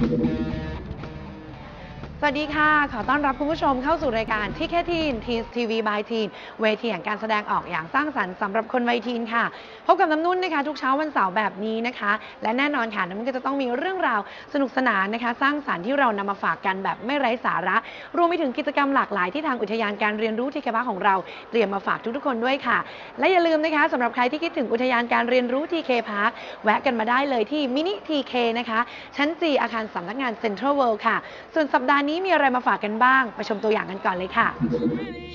Thank you. สวัสดีค่ะ ขอต้อนรับคุณผู้ชมเข้าสู่รายการ TK Teen TV by Teen เวทีแห่งการแสดงออกอย่างสร้างสรรค์สำหรับคนวัย teen ค่ะ พบกับน้ำนุ่นนะคะ ทุกเช้าวันเสาร์แบบนี้นะคะ และแน่นอนค่ะน้ำนุ่นก็จะต้องมีเรื่องราวสนุกสนานนะคะ สร้างสรรค์ที่เรานำมาฝากกันแบบไม่ไร้สาระ รวมไปถึงกิจกรรมหลากหลายที่ทางอุทยานการเรียนรู้ TK Park ของเราเตรียมมาฝากทุกๆคนด้วยค่ะ และอย่าลืมนะคะสำหรับใครที่คิดถึงอุทยานการเรียนรู้ TK Parkแวะกันมาได้เลยที่ Mini TK นะคะชั้น G อาคารสำนักงานเซ็นทรัลเวิลด์ค่ะ ส่วนสัปดาห์นี้มีอะไรมาฝากกันบ้างไปชมตัวอย่างกันก่อนเลยค่ะ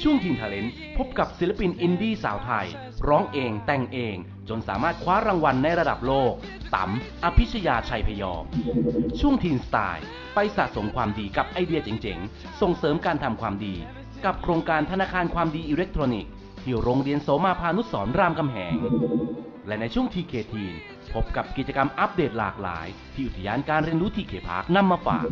ช่วง Teen Talent พบกับศิลปินอินดี้สาวไทย ร้องเองแต่งเอง จนสามารถคว้ารางวัลในระดับโลกตั๋ม อภิชญาชัยพยอม ช่วง Teen Style ไปสะสมความดีกับไอเดียเจ๋งๆ ส่งเสริมการทำความดี กับโครงการธนาคารความดีอิเล็กทรอนิกส์ที่โรงเรียนโสมาภานุสสรณ์ รามคำแหง และในช่วง TK Teen พบกับกิจกรรมอัปเดตหลากหลาย ที่อุทยานการเรียนรู้ TK Park นำมาฝาก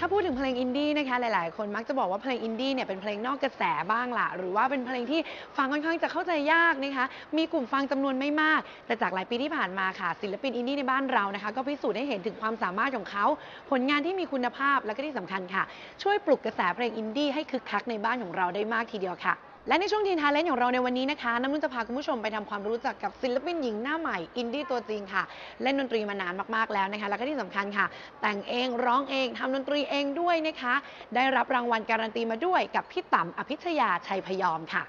ถ้าพูดถึงเพลงอินดี้นะคะหลาย ๆ คนมักจะบอกว่าเพลงอินดี้เนี่ยเป็นเพลงนอกกระแสบ้างล่ะ หรือว่าเป็นเพลงที่ฟังค่อนข้างจะเข้าใจยากนะคะ มีกลุ่มฟังจำนวนไม่มาก แต่จากหลายปีที่ผ่านมาค่ะ ศิลปินอินดี้ในบ้านเรานะคะ ก็พิสูจน์ให้เห็นถึงความสามารถของเขา ผลงานที่มีคุณภาพและก็ที่สำคัญค่ะ ช่วยปลุกกระแสเพลงอินดี้ให้คึกคักในบ้านของเราได้มากทีเดียวค่ะ และในช่วงทีนทาเลนของเราในวันนี้นะคะน้ำนุ่นจะพาคุณผู้ชมไปทำความรู้จักกับศิลปินหญิงหน้าใหม่ อินดี้ตัวจริงค่ะ เล่นดนตรีมานานมากๆแล้วนะคะ แล้วก็ที่สำคัญค่ะ แต่งเองร้องเองทำดนตรีเองด้วยนะคะ ได้รับรางวัลการันตีมาด้วยกับพี่ต๋ำอภิชยาชัยพยอมค่ะ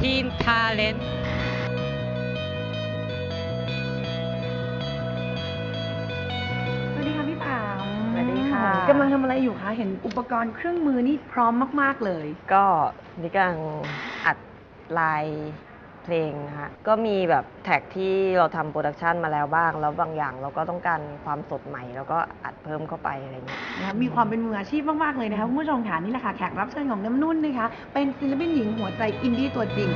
ทีมทาเลน กำลังทำอะไรอยู่คะ เห็นอุปกรณ์เครื่องมือนี่พร้อมมากๆเลย ก็นี่กำลังอัดลายเพลงนะคะก็มีแบบ track ที่เราทำ production มาแล้วบ้าง แล้วบางอย่างเราก็ต้องการความสดใหม่ แล้วก็อัดเพิ่มเข้าไปอะไรเงี้ยนะคะมีความเป็นมืออาชีพมาก ๆ เลยนะคะคุณผู้ชมค่ะนี่แหละค่ะแขกรับเชิญของน้ำนุ่นนะคะ เป็นศิลปินหญิงหัวใจอินดี้ตัวจริง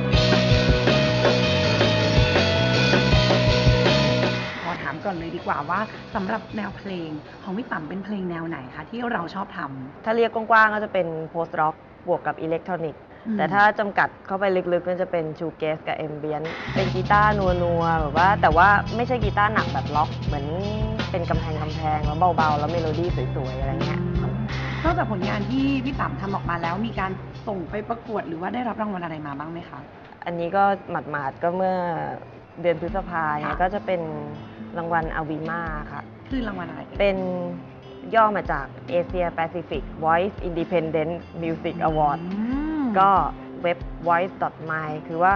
ามก่อนเลยดีกว่าว่าสำหรับแนวเพลงของพี่ตั๋มเป็นเพลงแนวไหนคะที่เราชอบทำถ้าเรียกกว้างๆก็จะเป็น post-rock บวกกับอิเล็กทรอนิกส์อืมแต่ถ้าจำกัดเข้าไปลึกๆก็จะเป็น shoegaze กับ ambient เป็นกีตาร์นัวๆแบบว่า แต่ว่าไม่ใช่กีตาร์หนักแบบร็อก เหมือนเป็นกำแพงกำแพงแล้วเบาๆ แล้วเมโลดี้สวยๆ อะไรเงี้ยนอกจากผลงานที่พี่ตั๋มทำออกมาแล้วมีการส่งไปประกวดหรือว่าได้รับรางวัลอะไรมาบ้างไหมคะ อันนี้ก็หมาดๆก็เมื่อ เดือนพฤษภาเนี่ยค่ะก็จะเป็นรางวัลอาวีมาค่ะ คือรางวัลอะไรเอ่ยเป็นย่อมาจาก Asia Pacific Voice Independent Music Award อืมก็เว็บ voice.my คือว่า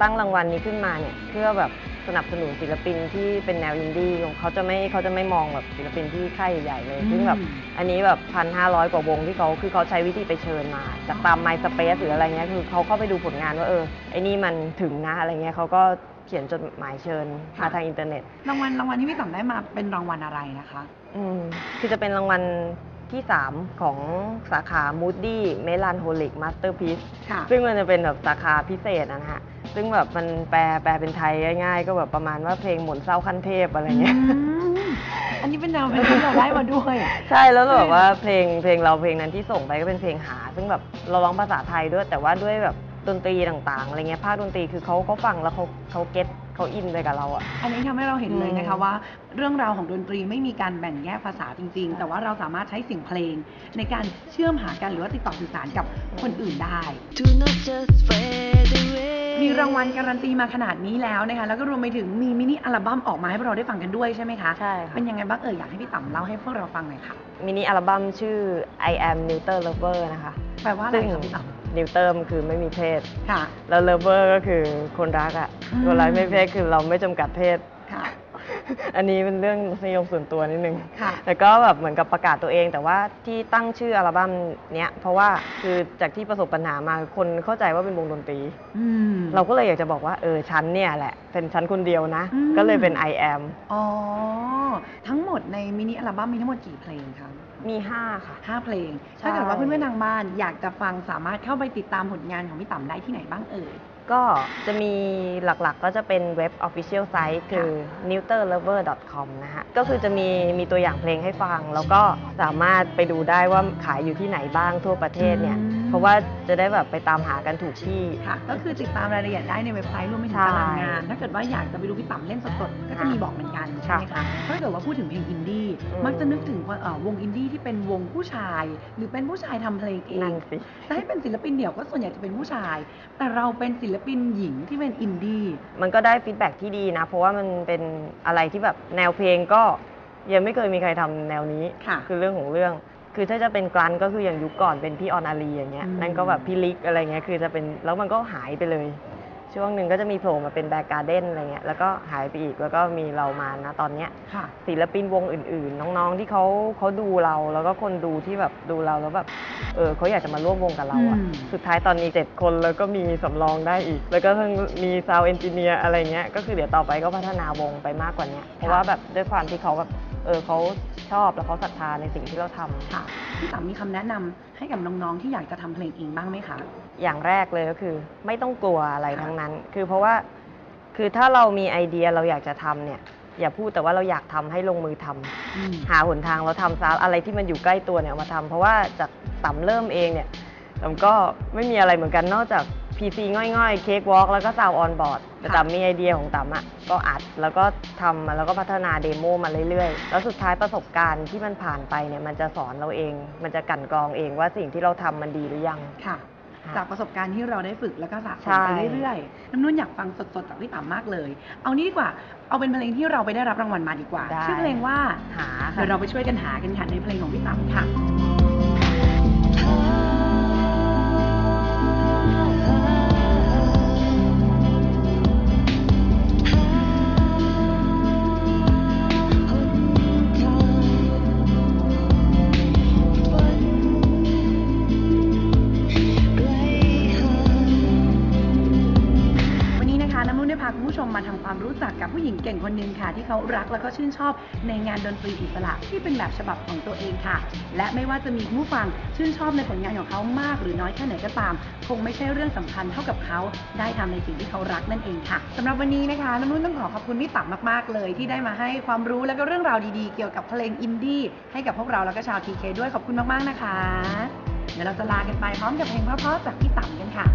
ตั้งรางวัลนี้ขึ้นมาเนี่ยเพื่อแบบสนับสนุนศิลปินที่เป็นแนวอินดี้เขาจะไม่เขาจะไม่มองแบบศิลปินที่ค่ายใหญ่ๆเลย ซึ่งแบบอันนี้แบบพันห้าร้อยกว่าวงที่เขาคือเขาใช้วิธีไปเชิญมา จากตาม MySpace หรืออะไรเงี้ยคือเขาเข้าไปดูผลงานว่าเออไอ้นี่มันถึงนะอะไรเงี้ยเขาก็ เขียนจดหมายเชิญมาทางอินเทอร์เน็ตรางวัลรางวัลที่พี่ต่ำได้มาเป็นรางวัลอะไรนะคะ อืมคือจะเป็นรางวัลที่ 3 ของสาขา Moody Melancholic Masterpiece ค่ะ ซึ่งมันจะเป็นแบบสาขาพิเศษอะนะฮะ ซึ่งแบบมันแปลแปลเป็นไทยง่ายๆ ก็แบบประมาณว่าเพลงหมุนเศร้าขั้นเทพอะไรเงี้ยอืมอันนี้เป็นแนวเพลงที่เราได้มาด้วย ใช่แล้วแบบว่าเพลงเพลงเราเพลงนั้นที่ส่งไปก็เป็นเพลงหา ซึ่งแบบเราร้องภาษาไทยด้วยแต่ว่าด้วยแบบ ดนตรีต่างๆอะไรเงี้ยภาคดนตรีคือเขาเขาฟังแล้วเขาเขาเก็ตเขาอินไปกับเราอะ อันนี้ทำให้เราเห็นเลยนะคะอืมว่า เรื่องราวของดนตรีไม่มีการแบ่งแยกภาษาจริง ๆ แต่ว่าเราสามารถใช้เสียงเพลง ในการเชื่อมหากันหรือว่าติดต่อสื่อสารกับคนอื่นได้ Do not just fade away มีรางวัลการันตีมาขนาดนี้แล้วนะคะแล้วก็รวมไปถึงมีมินิอัลบั้มออกมาให้พวกเราได้ฟังกันด้วยใช่ไหมคะใช่ค่ะ เป็นยังไงบ้างเอ่ยอยากให้พี่ต่ำเล่าให้พวกเราฟังหน่อยค่ะมินิอัลบั้มชื่อ I am Neuter Lover นะคะ แปลว่าอะไรซึ่ง คะพี่ตั๋ม neuter มันคือไม่มีเพศค่ะแล้วเลเวอร์ก็คือคนรักอะอืมคนรักไม่เพศคือเราไม่จำกัดเพศค่ะ อันนี้เป็นเรื่องรสนิยมส่วนตัวนิดนึง ค่ะแต่ก็แบบเหมือนกับประกาศตัวเอง แต่ว่าที่ตั้งชื่ออัลบั้มเนี้ยเพราะว่าคือจากที่ประสบปัญหามาคนเข้าใจว่าเป็นวงดนตรี อืม เราก็เลยอยากจะบอกว่าเออฉันเนี่ยแหละ เป็นฉันคนเดียวนะ อืม ก็เลยเป็น I am อ๋อ ทั้งหมดในมินิอัลบั้มมีทั้งหมดกี่เพลงคะมี 5 ค่ะ ห้าเพลง ใช่ ถ้าเกิดว่าเพื่อนๆทางบ้านอยากจะฟังสามารถเข้าไปติดตามผลงานของพี่ต่ำได้ที่ไหนบ้างเอ่ย ก็จะมีหลักๆก็จะเป็นเว็บ Official Site คือ neuterlover.com นะฮะ ก็คือจะมีมีตัวอย่างเพลงให้ฟัง แล้วก็สามารถไปดูได้ว่าขายอยู่ที่ไหนบ้างทั่วประเทศเนี่ยอืม เพราะว่าจะได้แบบไปตามหากันถูกที่ ค่ะก็คือติดตามรายละเอียดได้ในเว็บไซต์รวมไปถึงใช่ตารางงาน ถ้าเกิดว่าอยากจะไปดูพี่ต่ำเล่นสดๆก็จะมีบอกเหมือนกันใช่ไหมคะถ้าเกิดว่าพูดถึงเพลงอินดี้อืมมักจะนึกถึงว่าเอ่อวงอินดี้ที่เป็นวงผู้ชาย หรือเป็นผู้ชายทำเพลงเอนั่งนสิแต่ให้เป็นศิลปินเดี่ยวก็ส่วนใหญ่จะเป็นผู้ชาย แต่เราเป็นศิลปินหญิงที่เป็นอินดี้มันก็ได้ feedback ที่ดีนะ เพราะว่ามันเป็นอะไรที่แบบแนวเพลงก็ยังไม่เคยมีใครทำแนวนี้ค่ะคือเรื่องของเรื่อง คือถ้าจะเป็นกลันก็คืออย่างยุคก่อนเป็นพี่อรอรีย์อย่างเงี้ยอืมนั่นก็แบบพี่ลิกอะไรเงี้ย คือจะเป็นแล้วมันก็หายไปเลย ช่วงหนึ่งก็จะมีโผล่มาเป็นแบกการ์เด้นอะไรเงี้ย แล้วก็หายไปอีก แล้วก็มีเรามานะตอนเนี้ยค่ะศิลปินวงอื่นๆ น้องๆที่เขาเขาดูเรา แล้วก็คนดูที่แบบดูเราแล้วแบบ เออเขาอยากจะมาร่วมวงกับเราอะอืม สุดท้ายตอนนี้เจ็ดคนแล้วก็มีสำรองได้อีก แล้วก็เพิ่งมีซาวเอนจิเนียร์อะไรเงี้ย ก็คือเดี๋ยวต่อไปก็พัฒนาวงไปมากกว่าเนี้ยเพราะว่าแบบด้วยความที่เขาแบบเออเขา ชอบแล้วเขาศรัทธาในสิ่งที่เราทำ ค่ะพี่ต่ำมีคำแนะนำให้กับน้องๆที่อยากจะทำเพลงเองบ้างไหมคะ อย่างแรกเลยก็คือ ไม่ต้องกลัวอะไรทั้งนั้น คือเพราะว่าคือถ้าเรามีไอเดียเราอยากจะทำเนี่ย อย่าพูดแต่ว่าเราอยากทำให้ลงมือทำอืมหาหนทางเราทำซะอะไรที่มันอยู่ใกล้ตัวเนี่ยเอามาทำเพราะว่าจากตั๋มเริ่มเองเนี่ยตั๋มก็ไม่มีอะไรเหมือนกันนอกจาก PC ง่อยๆ Cakewalk แล้วก็ sound onboard แต่ตั๋มมีไอเดียของตั๋มอะก็อัดแล้วก็ทำมาแล้วก็พัฒนา demo มาเรื่อยๆ แล้วสุดท้ายประสบการณ์ที่มันผ่านไปเนี่ยมันจะสอนเราเอง มันจะกลั่นกรองเองว่าสิ่งที่เราทำมันดีหรือยัง ค่ะค่ะจากประสบการณ์ที่เราได้ฝึกแล้วก็สะสใช่มไปเรื่อยๆ น้ำนุ่นอยากฟังสดๆจากพี่ต่ำมากเลย เอานี้ดีกว่า เอาเป็นเพลงที่เราไปได้รับรางวัลมาดีกว่าได้ชื่อเพลงว่า หา เดี๋ยวเราไปช่วยกันหากันค่ะในเพลงของพี่ต่ำค่ะ มาทำความรู้จักกับผู้หญิงเก่งคนหนึ่งค่ะ ที่เขารักแล้วก็ชื่นชอบในงานดนตรีอิสระที่เป็นแบบฉบับของตัวเองค่ะ และไม่ว่าจะมีผู้ฟังชื่นชอบในผลงานของเขามากหรือน้อยแค่ไหนก็ตาม คงไม่ใช่เรื่องสำคัญเท่ากับเขาได้ทำในสิ่งที่เขารักนั่นเองค่ะสำหรับวันนี้นะคะน้ำนุ่นต้องขอขอบคุณพี่ตั๊มาก ๆ เลย ที่ได้มาให้ความรู้และก็เรื่องราวดีๆ เกี่ยวกับเพลงอินดี้ให้กับพวกเราแล้วก็ชาวทีเคด้วยขอบคุณมากๆนะคะเดี๋ยวเราจะลากันไปพร้อมกับเพลงเพราะๆจากพี่ตั๊มกันค่ะ